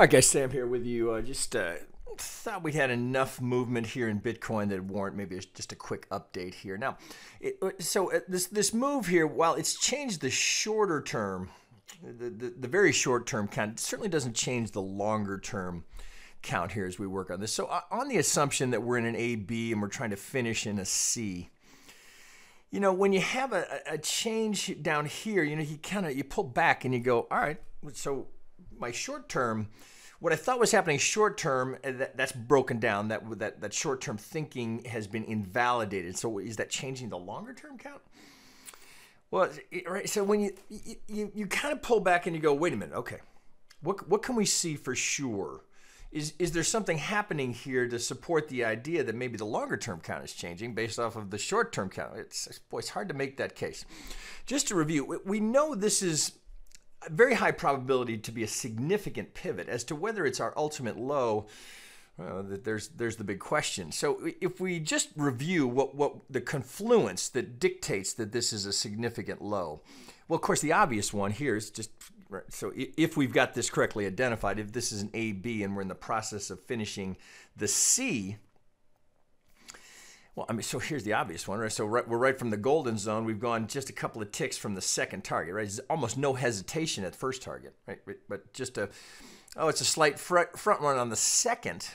All right, guys, Sam here with you. Uh, just uh, thought we had enough movement here in Bitcoin that warrant maybe just a quick update here. Now, it, uh, so uh, this this move here, while it's changed the shorter term, the, the, the very short term count, certainly doesn't change the longer term count here as we work on this. So uh, on the assumption that we're in an A, B, and we're trying to finish in a C, you know, when you have a, a change down here, you know, you kind of you pull back and you go, all right, so my short term, what I thought was happening short term, uh, that, that's broken down. That that that short term thinking has been invalidated. So is that changing the longer term count? Well, right. So when you you you kind of pull back and you go, wait a minute, okay, what what can we see for sure? Is, is there something happening here to support the idea that maybe the longer term count is changing based off of the short term count? It's, boy, it's hard to make that case. Just to review, we know this is very high probability to be a significant pivot. As to whether it's our ultimate low, well, there's there's the big question. So if we just review what what the confluence that dictates that this is a significant low, well, of course, the obvious one here is just so if we've got this correctly identified, if this is an A B and we're in the process of finishing the C, well, I mean, so here's the obvious one, right? So right, we're right from the golden zone. We've gone just a couple of ticks from the second target, right? There's almost no hesitation at first target, right? But just a, oh, it's a slight front, front run on the second.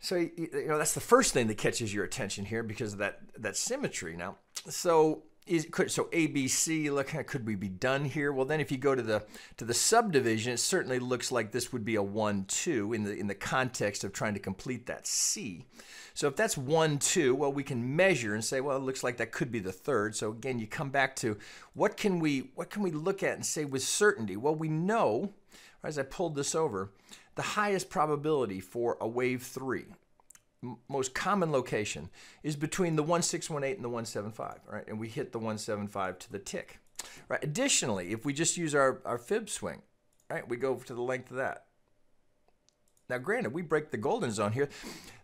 So you know that's the first thing that catches your attention here because of that that symmetry. Now, so is could so ABC look could we be done here? Well, then if you go to the to the subdivision, it certainly looks like this would be a one two in the in the context of trying to complete that C. So if that's one two, well, we can measure and say, well, it looks like that could be the third. So again, you come back to what can we what can we look at and say with certainty? Well, we know as I pulled this over, the highest probability for a wave three most common location is between the 1618 and the 175, right? And we hit the 175 to the tick. Right. Additionally, if we just use our, our fib swing, right, we go to the length of that. Now, granted, we break the golden zone here.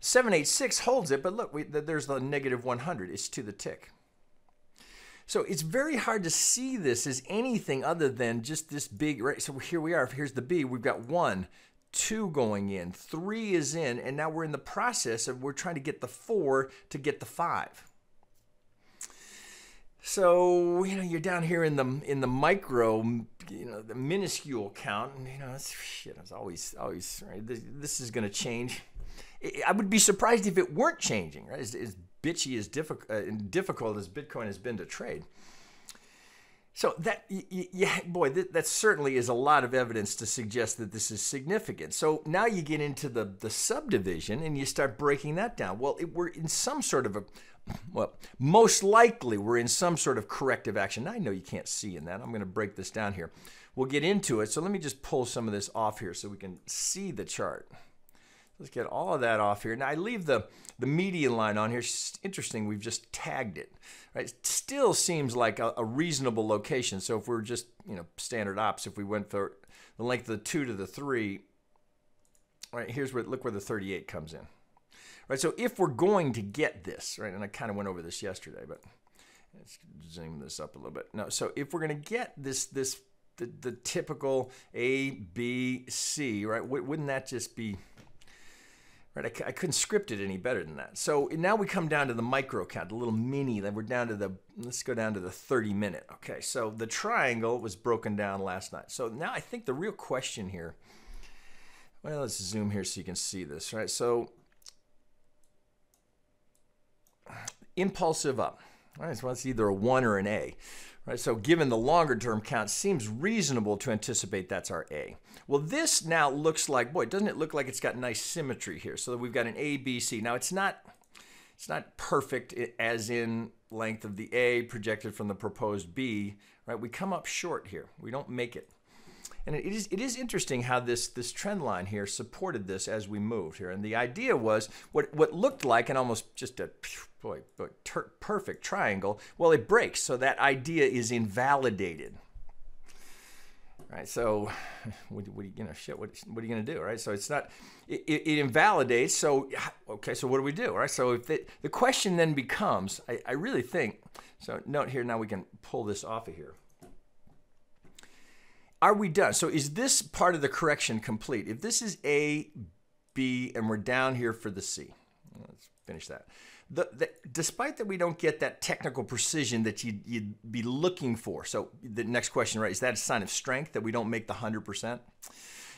786 holds it, but look, we, there's the negative 100. It's to the tick. So it's very hard to see this as anything other than just this big, right? So here we are. Here's the B. We've got one, two going in, three is in, and now we're in the process of we're trying to get the four to get the five. So you know you're down here in the in the micro, you know the minuscule count, and you know it's shit. It's always always right. This, this is going to change. I would be surprised if it weren't changing. Right, as, as bitchy as difficult uh, difficult as Bitcoin has been to trade. So that, yeah, boy, that, that, certainly is a lot of evidence to suggest that this is significant. So now you get into the the subdivision and you start breaking that down. Well, it, we're in some sort of a, well, most likely we're in some sort of corrective action. Now, I know you can't see in that. I'm going to break this down here. We'll get into it. So let me just pull some of this off here so we can see the chart. Let's get all of that off here. Now I leave the, the median line on here. It's interesting, we've just tagged it. Right? It still seems like a, a, reasonable location. So if we're just, you know, standard ops, if we went for the length of the two to the three, right, here's where, look where the 38 comes in. Right, so if we're going to get this, right, and I kind of went over this yesterday, but let's zoom this up a little bit. No, so if we're going to get this, this, the, the typical A, B, C, right, wouldn't that just be Right, I, I, couldn't script it any better than that. So now we come down to the micro count, the little mini. Then we're down to the let's go down to the 30 minute. Okay, so the triangle was broken down last night. So now I think the real question here. Well, let's zoom here so you can see this. Right, so impulsive up. All right, so it's either a one or an A. Right, so given the longer term count, seems reasonable to anticipate that's our A. Well, this now looks like, boy, doesn't it look like it's got nice symmetry here? So we've got an A, B, C. Now it's not, it's not perfect as in length of the A projected from the proposed B, right? We come up short here. We don't make it. And it is, it is interesting how this, this trend line here supported this as we moved here. And the idea was what, what looked like an almost just a boy, perfect triangle, well, it breaks. So that idea is invalidated. Right, so what, what you know, shit, what, what are you going to do, right? So it's not, it, it, invalidates. So, okay, so what do we do, right? So if it, the question then becomes, I, I really think, so note here, now we can pull this off of here are we done? So is this part of the correction complete? If this is A, B, and we're down here for the C. Let's finish that. The, the, despite that we don't get that technical precision that you'd, you'd, be looking for. So the next question, right, is that a sign of strength that we don't make the 100%?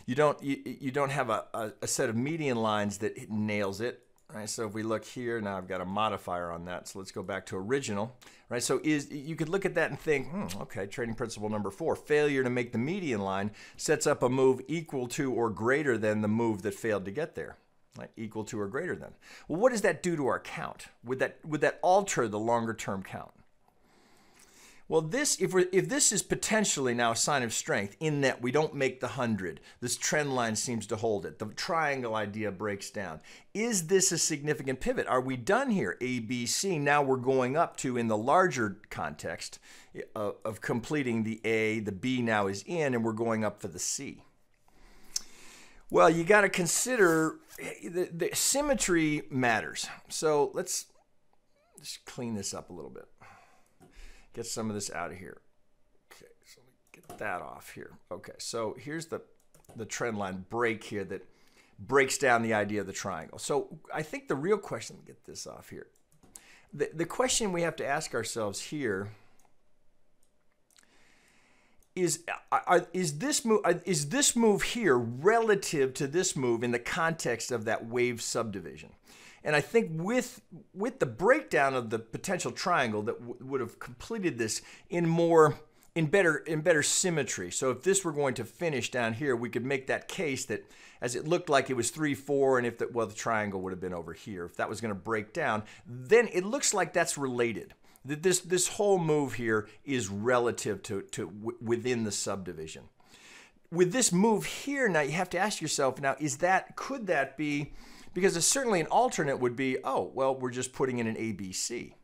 You don't, you, you don't have a, a, a set of median lines that nails it. Right, so if we look here, now I've got a modifier on that. So let's go back to original. Right, so is you could look at that and think, hmm, okay, trading principle number four, failure to make the median line sets up a move equal to or greater than the move that failed to get there. Right, equal to or greater than. Well, what does that do to our count? Would that would that alter the longer term count? Well, this if we if this is potentially now a sign of strength in that we don't make the hundred, this trend line seems to hold it. The triangle idea breaks down. Is this a significant pivot? Are we done here? A, B, C. Now we're going up to in the larger context of, of completing the A. The B now is in, and we're going up for the C. Well, you got to consider the, the symmetry matters. So let's just clean this up a little bit get some of this out of here. Okay, so let me get that off here. Okay, so here's the, the trend line break here that breaks down the idea of the triangle. So I think the real question, get this off here. The, the question we have to ask ourselves here is uh, are, is this move uh, is this move here relative to this move in the context of that wave subdivision? And I think with with the breakdown of the potential triangle that would have completed this in more in better in better symmetry. So if this were going to finish down here, we could make that case that as it looked like it was 3 4 and if the well the triangle would have been over here. If that was going to break down, then it looks like that's related. That this this whole move here is relative to to within the subdivision. With this move here now you have to ask yourself now is that could that be because certainly an alternate would be, oh, well, we're just putting in an ABC.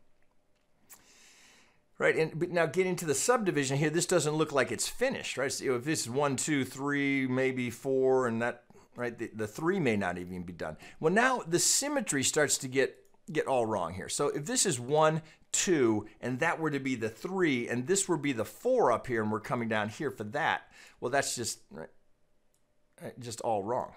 Right, and but now getting to the subdivision here, this doesn't look like it's finished, right? So if this is one, two, three, maybe four, and that, right, the, the three may not even be done. Well, now the symmetry starts to get get all wrong here. So if this is one, two, and that were to be the three, and this would be the four up here, and we're coming down here for that, well, that's just right, just all wrong.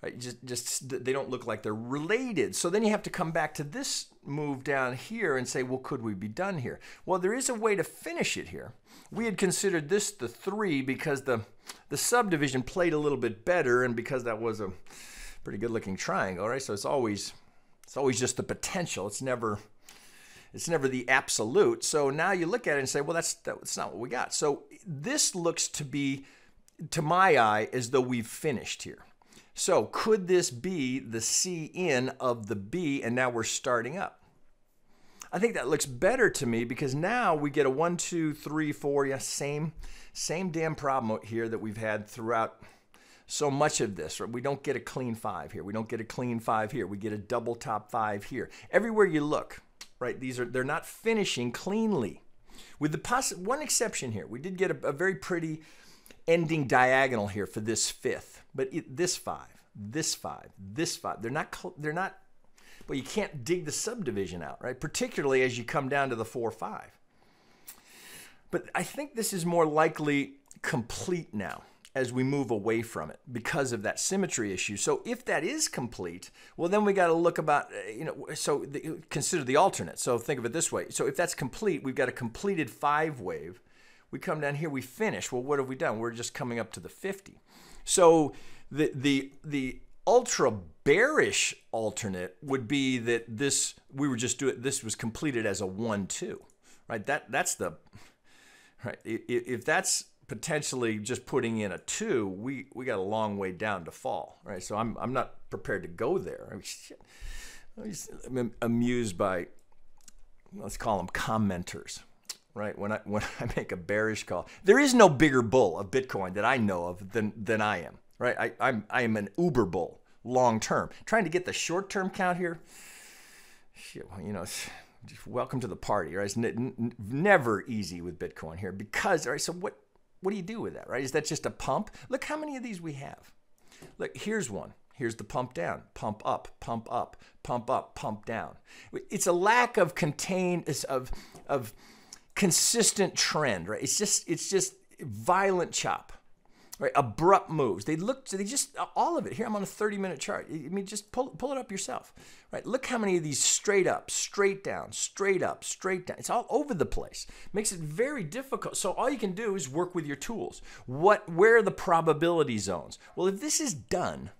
Right? Just, just they don't look like they're related. So then you have to come back to this move down here and say, well, could we be done here? Well, there is a way to finish it here. We had considered this the three because the the subdivision played a little bit better, and because that was a pretty good looking triangle, right? So it's always it's always just the potential. It's never it's never the absolute. So now you look at it and say, well, that's that's not what we got. So this looks to be, to my eye, as though we've finished here. So could this be the C in of the B and now we're starting up? I think that looks better to me because now we get a one, two, three, four, yeah, same, same damn problem here that we've had throughout so much of this. Right? We don't get a clean five here. We don't get a clean five here. We get a double top five here. Everywhere you look, right? These are they're not finishing cleanly. With the poss- one exception here, we did get a, a very pretty ending diagonal here for this fifth. But it, this five, this five, this five, they're not, they're not, well, you can't dig the subdivision out, right? Particularly as you come down to the four, five. But I think this is more likely complete now as we move away from it because of that symmetry issue. So if that is complete, well, then we got to look about, uh, you know, so the, consider the alternate. So think of it this way. So if that's complete, we've got a completed five wave. We come down here, we finish. Well, what have we done? We're just coming up to the 50. So the the the ultra bearish alternate would be that this we were just doing this was completed as a one two, right? That that's the right. If that's potentially just putting in a two, we we got a long way down to fall, right? So I'm I'm not prepared to go there. I mean, I'm amused by let's call them commenters right? When I when I make a bearish call, there is no bigger bull of Bitcoin that I know of than than I am, right? I, I'm I am an uber bull long term. Trying to get the short term count here, shit, you know. Just welcome to the party, right? It's never easy with Bitcoin here because, all right. So what what do you do with that, right? Is that just a pump? Look how many of these we have. Look, here's one. Here's the pump down, pump up, pump up, pump up, pump down. It's a lack of contain of of consistent trend, right? It's just it's just violent chop right? Abrupt moves. They look, they just, all of it. Here, I'm on a 30 minute chart. I mean, just pull, pull it up yourself, right? Look how many of these straight up, straight down, straight up, straight down. It's all over the place. Makes it very difficult. So all you can do is work with your tools. What, where are the probability zones? Well, if this is done,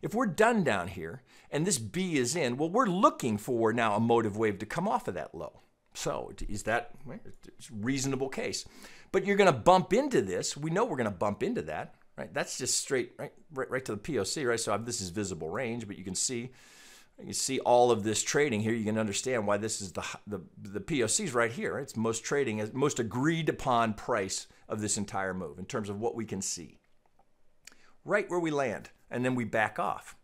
if we're done down here and this B is in, well, we're looking for now a motive wave to come off of that low. So is that a reasonable case? But you're going to bump into this. We know we're going to bump into that, right? That's just straight right, right, right to the POC, right? So this is visible range, but you can see you can see all of this trading here. You can understand why this is the the, the POCs right here. Right? It's most trading, most agreed upon price of this entire move in terms of what we can see. Right where we land, and then we back off.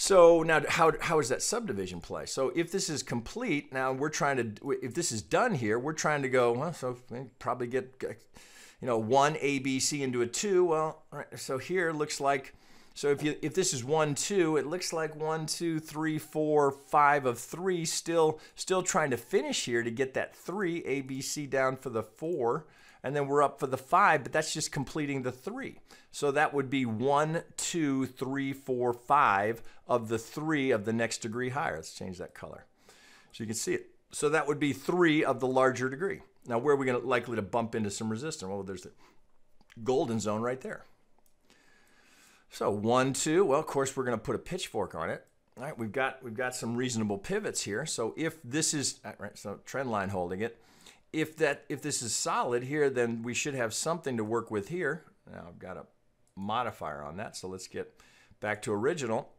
So now, how, how is that subdivision play? So if this is complete, now we're trying to, if this is done here, we're trying to go, well, so probably get, you know, one A, B, C into a two. Well, right, so here looks like, so if you if this is one, two, it looks like one, two, three, four, five of three, still still trying to finish here to get that three, A, B, C down for the four and then we're up for the five, but that's just completing the three. So that would be one, two, three, four, five of the three of the next degree higher. Let's change that color so you can see it. So that would be three of the larger degree. Now, where are we going to likely to bump into some resistance? Well, there's the golden zone right there. So one, two. Well, of course, we're going to put a pitchfork on it. All right, we've got we've got some reasonable pivots here. So if this is right, so trend line holding it if that if this is solid here, then we should have something to work with here. Now I've got a modifier on that, so let's get back to original.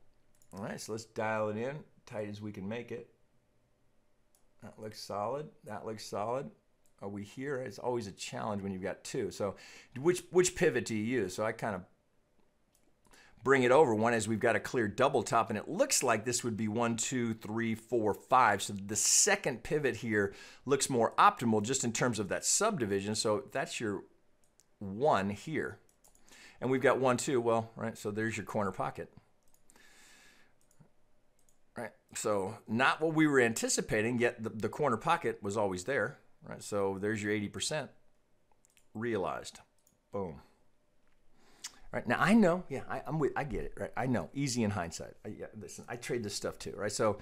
All right, so let's dial it in tight as we can make it. That looks solid. That looks solid. Are we here? It's always a challenge when you've got two. So which which pivot do you use? So I kind of bring it over. One is we've got a clear double top, and it looks like this would be one, two, three, four, five. So the second pivot here looks more optimal just in terms of that subdivision. So that's your one here. And we've got one, two. Well, right, so there's your corner pocket. Right, so not what we were anticipating, yet the, the corner pocket was always there. Right, so there's your 80% realized. Boom. Right now, I know, yeah, I, am with, I get it, right? I know, easy in hindsight. I, yeah, listen, I trade this stuff too, right? So,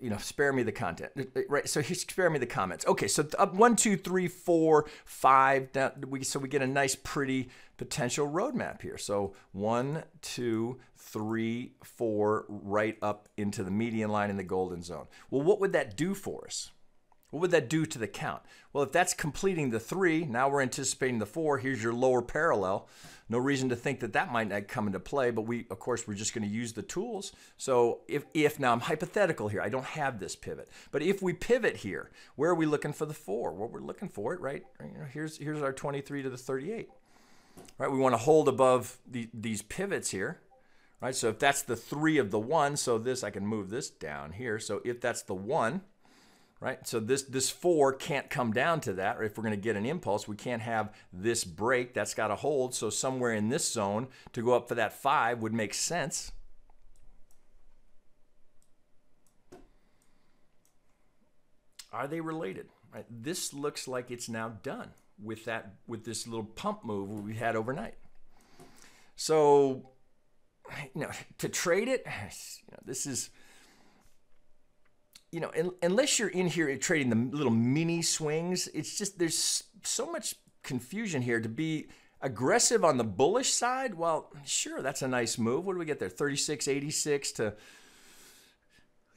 you know, spare me the content, uh, uh, right? So, spare me the comments. Okay, so up one, two, three, four, five. Down, we so we get a nice, pretty potential roadmap here. So one, two, three, four, right up into the median line in the golden zone. Well, what would that do for us? What would that do to the count? Well, if that's completing the three, now we're anticipating the four. Here's your lower parallel. No reason to think that that might not come into play, but we, of course, we're just going to use the tools. So if, if now I'm hypothetical here, I don't have this pivot, but if we pivot here, where are we looking for the four? Well, we're looking for it, right? Here's, here's our 23 to the 38, right? We want to hold above the, these pivots here, right? So if that's the three of the one, so this, I can move this down here. So if that's the one, right? So this, this four can't come down to that, if we're gonna get an impulse, we can't have this break, that's gotta hold. So somewhere in this zone to go up for that five would make sense. Are they related? Right? This looks like it's now done with that with this little pump move we had overnight. So, you know, to trade it, you know, this is you know, unless you're in here trading the little mini swings, it's just there's so much confusion here to be aggressive on the bullish side. Well, sure, that's a nice move. What do we get there? 36.86 to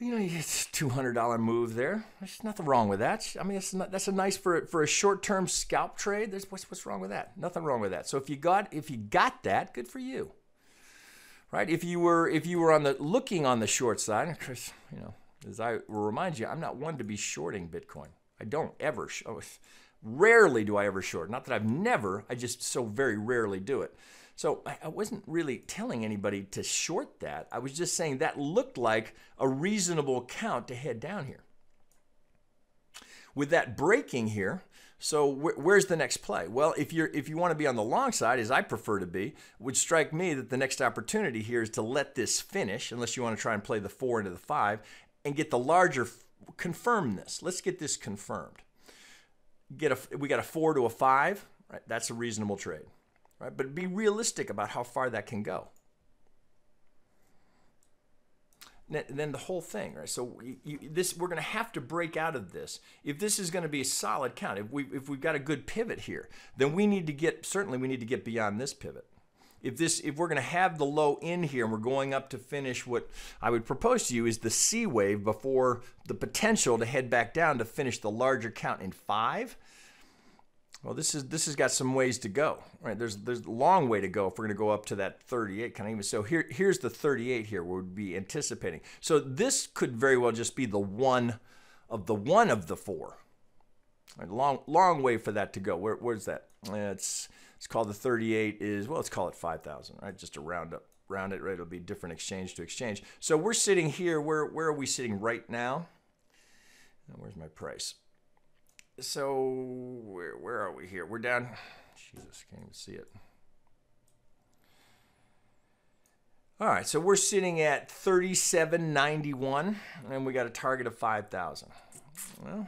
you know, it's two hundred dollar move there. There's nothing wrong with that. I mean, that's not, that's a nice for for a short term scalp trade. There's what's what's wrong with that? Nothing wrong with that. So if you got if you got that, good for you, right? If you were if you were on the looking on the short side, course, you know, as I remind you, I'm not one to be shorting Bitcoin. I don't ever. Oh, rarely do I ever short. Not that I've never, I just so very rarely do it. So I wasn't really telling anybody to short that. I was just saying that looked like a reasonable count to head down here. With that breaking here, so wh where's the next play? Well, if you're if you want to be on the long side, as I prefer to be, would strike me that the next opportunity here is to let this finish, unless you want to try and play the four into the five, and get the larger, confirm this. Let's get this confirmed. get a we got a four to a five, right? That's a reasonable trade, right? But be realistic about how far that can go. then the whole thing, right? So you, this we're going to have to break out of this. If this is going to be a solid count, if we if we've got a good pivot here, then we need to get certainly we need to get beyond this pivot. If this if we're going to have the low in here and we're going up to finish what I would propose to you is the C wave before the potential to head back down to finish the larger count in 5, well, this is this has got some ways to go, right? There's there's a long way to go if we're going to go up to that 38 kind of even. So here here's the 38 here we would be anticipating. So this could very well just be the one of the one of the four. Right, long long way for that to go. Where, where's that? It's it's called the 38 is well, let's call it 5,000, right? Just to round up round it, right? It'll be different exchange to exchange. So we're sitting here. Where where are we sitting right now? Oh, where's my price? so where, where are we here? We're down. Jesus, can't even see it. All right, so we're sitting at 37.91, and we got a target of 5,000. Well,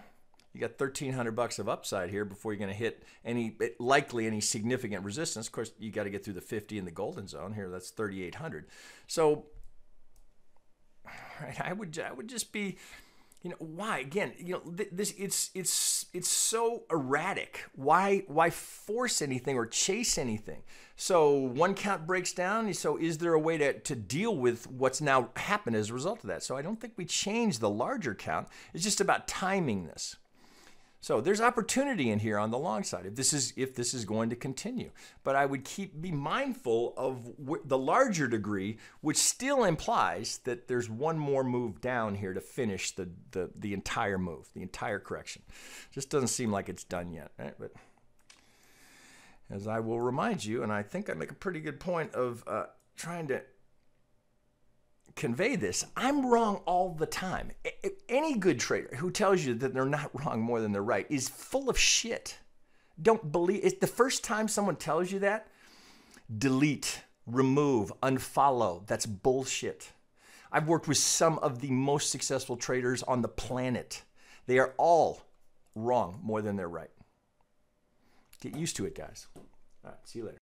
you got 1,300 bucks of upside here before you're going to hit any likely any significant resistance. Of course, you got to get through the 50 in the golden zone here. That's 3,800. So, right, I would I would just be you know why again you know this it's it's it's so erratic why why force anything or chase anything so one count breaks down so is there a way to, to deal with what's now happened as a result of that so i don't think we change the larger count it's just about timing this so there's opportunity in here on the long side if this is if this is going to continue. But I would keep be mindful of the larger degree, which still implies that there's one more move down here to finish the the, the entire move, the entire correction. Just doesn't seem like it's done yet, right? But as I will remind you, and I think I make a pretty good point of uh, trying to convey this. I'm wrong all the time. Any good trader who tells you that they're not wrong more than they're right is full of shit. Don't believe it's the first time someone tells you that, delete, remove, unfollow. That's bullshit. I've worked with some of the most successful traders on the planet. They are all wrong more than they're right. Get used to it, guys. All right, see you later.